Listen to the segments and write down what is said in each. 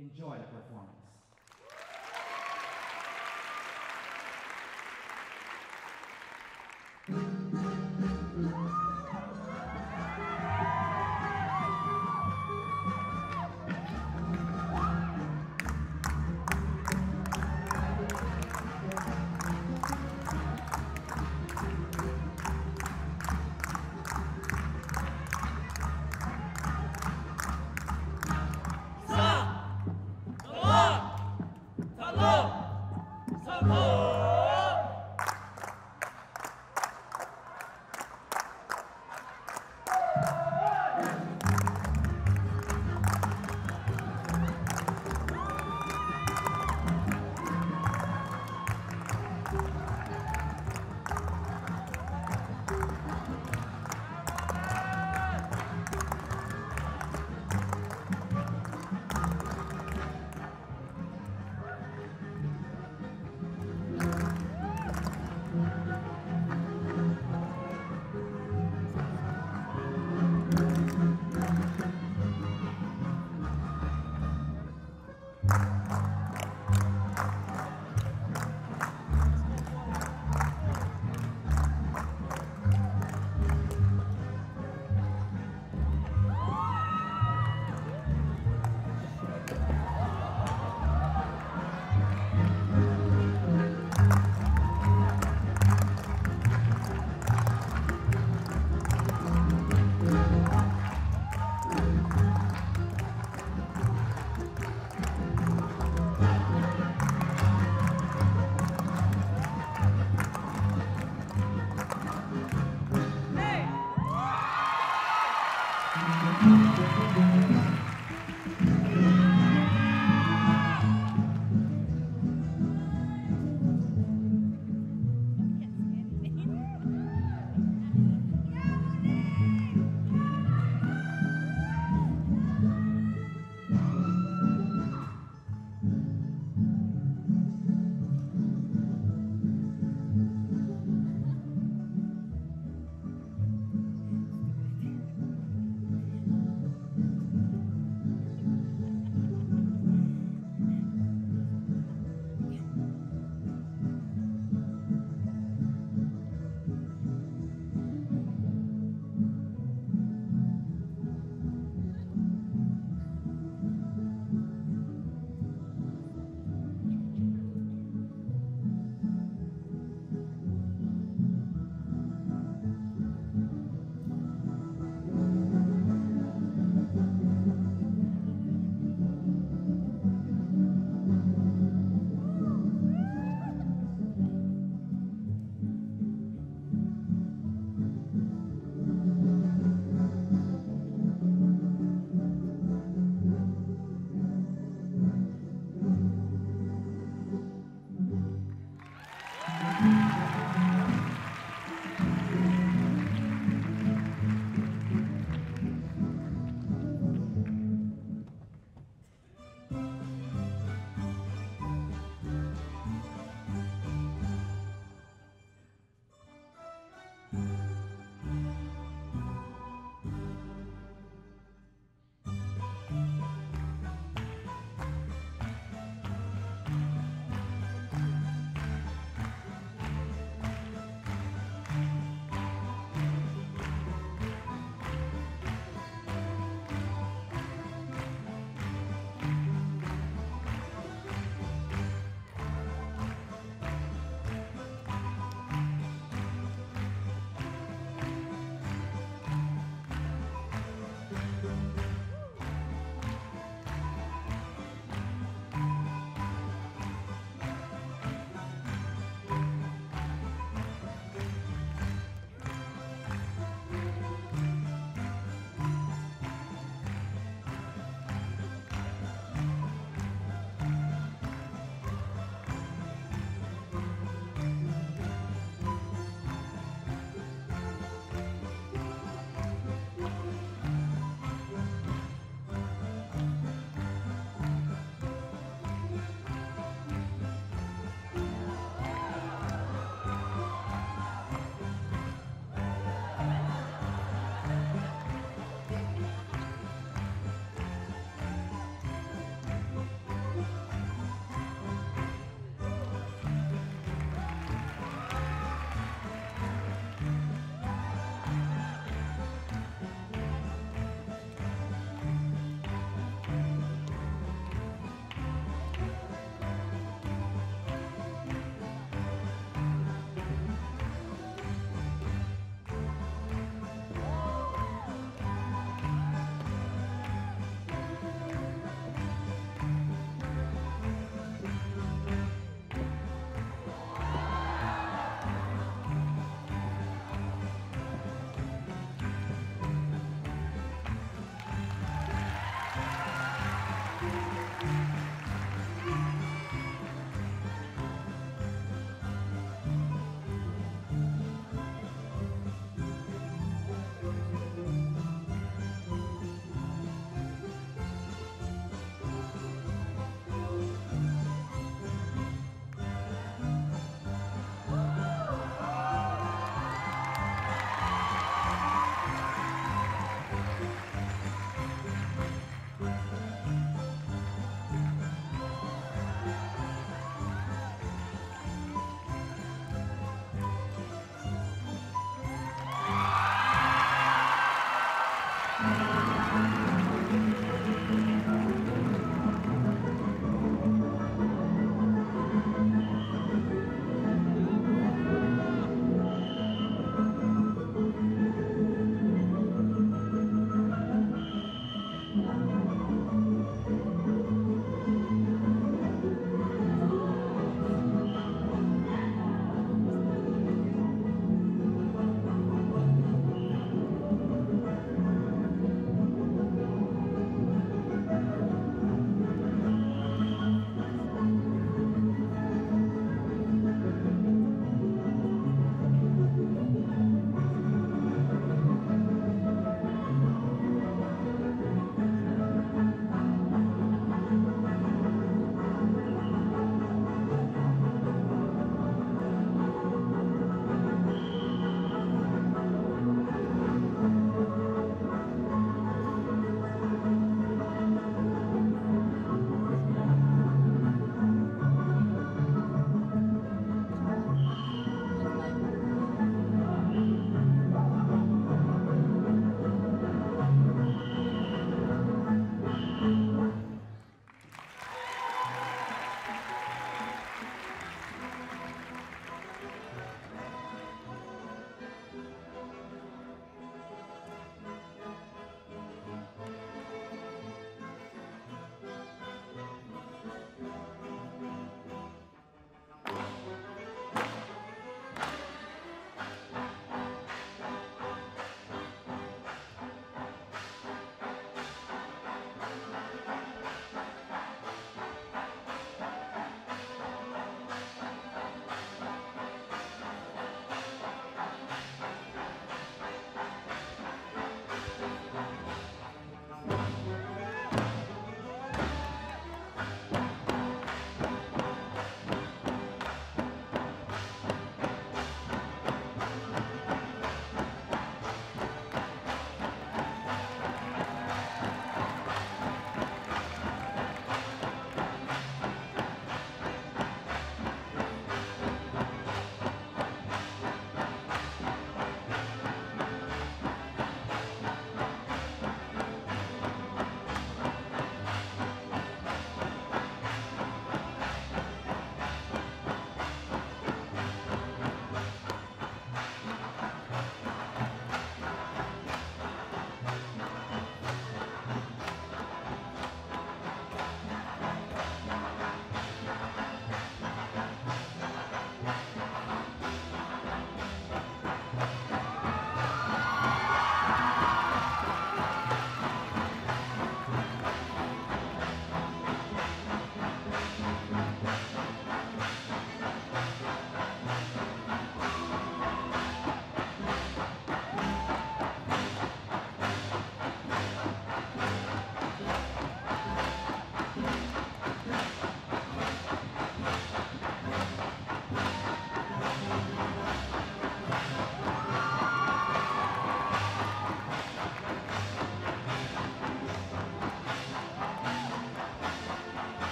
Enjoy the performance. Thank.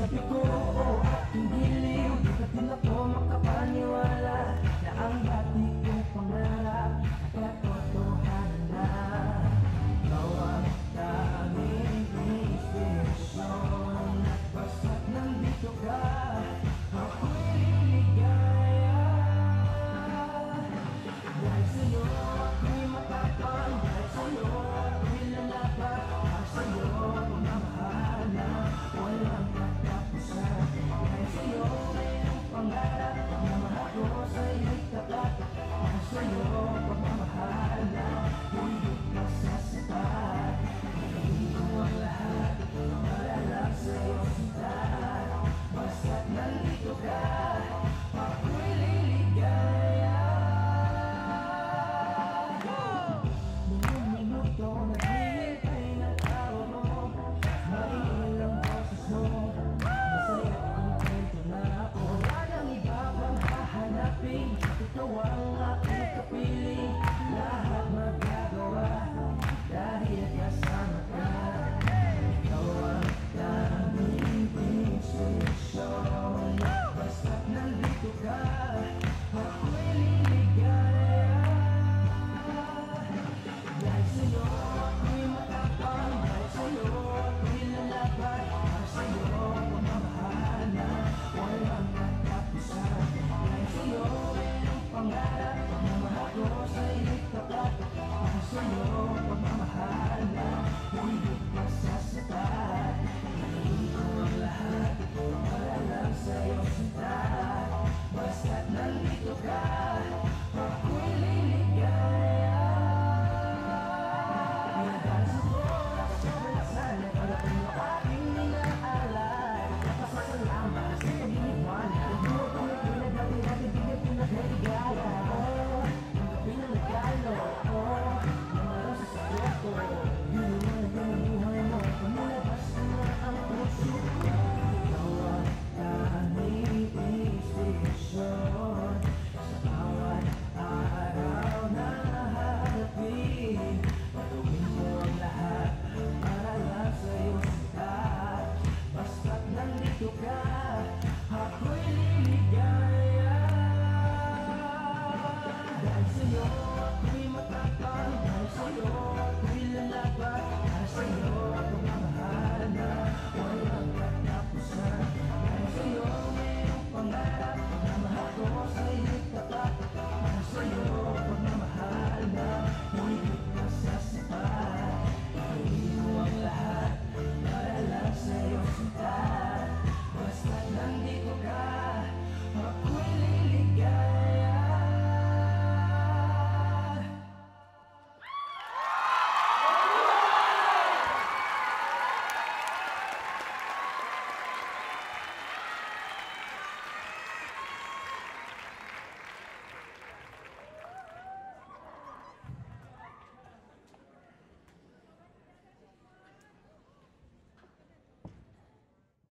Pagkat ako, oh, aking giliw, pagkat din ako